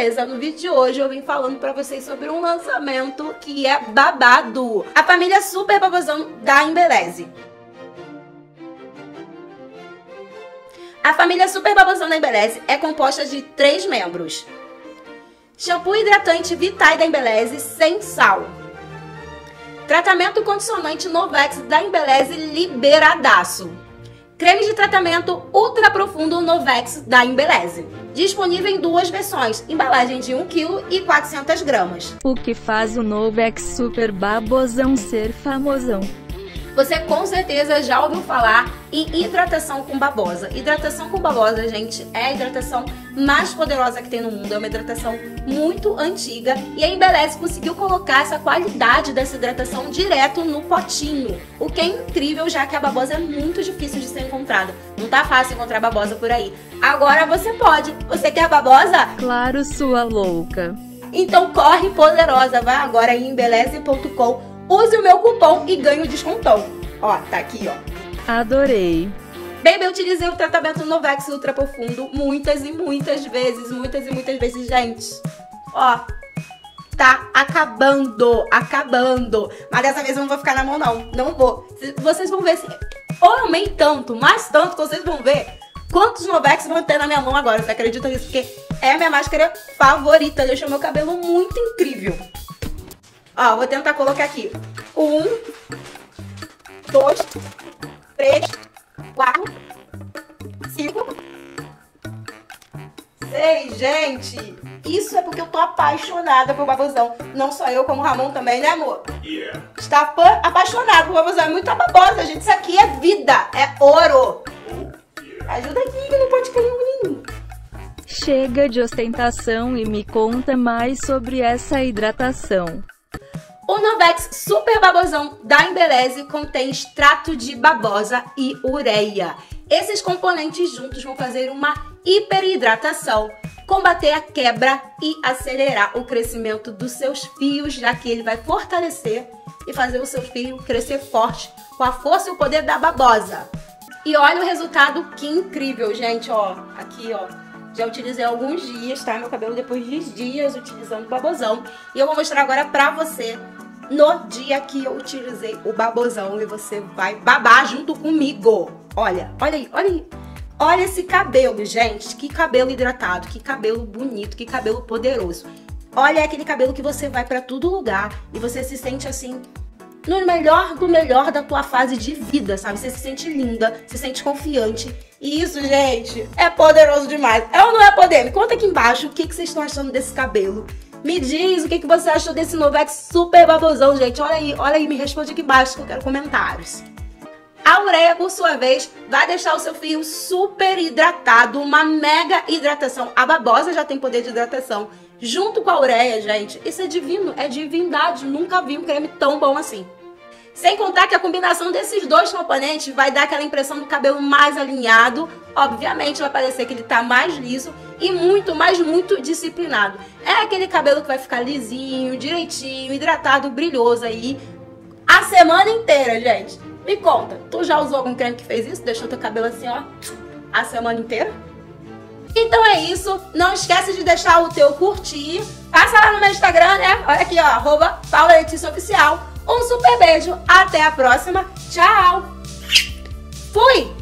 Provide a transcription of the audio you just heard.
Beleza, no vídeo de hoje eu vim falando pra vocês sobre um lançamento que é babado. A família Super Babosão da Embeleze. A família Super Babosão da Embeleze é composta de três membros. Shampoo hidratante Vitae da Embeleze sem sal. Tratamento condicionante Novex da Embeleze liberadaço. Creme de tratamento ultra profundo Novex da Embeleze. Disponível em duas versões, embalagem de 1 kg e 400 gramas. O que faz o Novex Super Babosão ser famosão? Você com certeza já ouviu falar em hidratação com babosa. Hidratação com babosa, gente, é a hidratação mais poderosa que tem no mundo. É uma hidratação muito antiga e a Embeleze conseguiu colocar essa qualidade dessa hidratação direto no potinho. O que é incrível, já que a babosa é muito difícil de ser encontrada. Não tá fácil encontrar babosa por aí. Agora você pode. Você quer babosa? Claro, sua louca. Então corre poderosa, vai agora em embeleze.com use o meu cupom e ganhe o descontão. Ó, tá aqui, ó. Adorei. Baby, eu utilizei o tratamento Novex Ultra Profundo muitas e muitas vezes, muitas e muitas vezes, gente. Ó, tá acabando, acabando. Mas dessa vez eu não vou ficar na mão, não. Não vou. Vocês vão ver se... Ou eu amei tanto, mais tanto, que vocês vão ver quantos Novex vão ter na minha mão agora. Você acredita nisso? Porque é a minha máscara favorita. Deixa meu cabelo muito incrível. Ó, vou tentar colocar aqui. Um, dois, três, quatro, cinco, seis. Gente, isso é porque eu tô apaixonada por babosão. Não só eu, como o Ramon também, né, amor? Yeah. Está apaixonado por babosão. É muita babosa, gente. Isso aqui é vida, é ouro. Ajuda aqui, não pode cair um menino. Chega de ostentação e me conta mais sobre essa hidratação. O Novex Super Babosão da Embeleze contém extrato de babosa e ureia. Esses componentes juntos vão fazer uma hiperidratação, combater a quebra e acelerar o crescimento dos seus fios, já que ele vai fortalecer e fazer o seu fio crescer forte com a força e o poder da babosa. E olha o resultado que incrível, gente, ó. Aqui, ó. Já utilizei alguns dias, tá? Meu cabelo depois de dias utilizando o babosão. E eu vou mostrar agora pra você no dia que eu utilizei o babosão e você vai babar junto comigo. Olha, olha aí, olha aí. Olha esse cabelo, gente. Que cabelo hidratado, que cabelo bonito, que cabelo poderoso. Olha aquele cabelo que você vai para todo lugar e você se sente assim no melhor do melhor da tua fase de vida, sabe? Você se sente linda, se sente confiante. E isso, gente, é poderoso demais. É ou não é poder? Me conta aqui embaixo o que, que vocês estão achando desse cabelo. Me diz o que, que você achou desse Novex super babosão, gente. Olha aí, olha aí, me responde aqui embaixo que eu quero comentários. A ureia, por sua vez, vai deixar o seu fio super hidratado, uma mega hidratação. A babosa já tem poder de hidratação. Junto com a ureia, gente, isso é divino, é divindade. Nunca vi um creme tão bom assim. Sem contar que a combinação desses dois componentes vai dar aquela impressão do cabelo mais alinhado. Obviamente vai parecer que ele tá mais liso e muito, mas muito disciplinado. É aquele cabelo que vai ficar lisinho, direitinho, hidratado, brilhoso aí a semana inteira, gente. Me conta, tu já usou algum creme que fez isso? Deixou teu cabelo assim, ó, a semana inteira? Então é isso. Não esquece de deixar o teu curtir. Passa lá no meu Instagram, né? Olha aqui, ó, arroba Paula Letícia Oficial. Um super beijo, até a próxima. Tchau! Fui!